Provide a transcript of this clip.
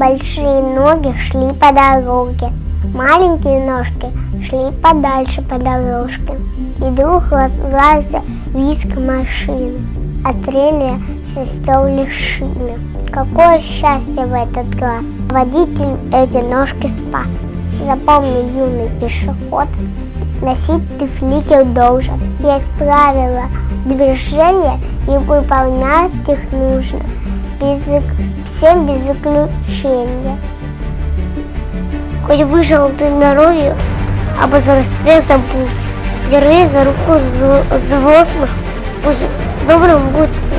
Большие ноги шли по дороге, маленькие ножки шли подальше по дорожке. И вдруг раздался виск машины, а трения сестерли шины. Какое счастье в этот глаз! Водитель эти ножки спас. Запомни, юный пешеход, носить ты фликер должен. Есть правила движения и выполнять их нужно без, всем без исключения. Хоть выжил ты на роли, об возрасте забудь. Держи за руку взрослых, пусть добрым будет.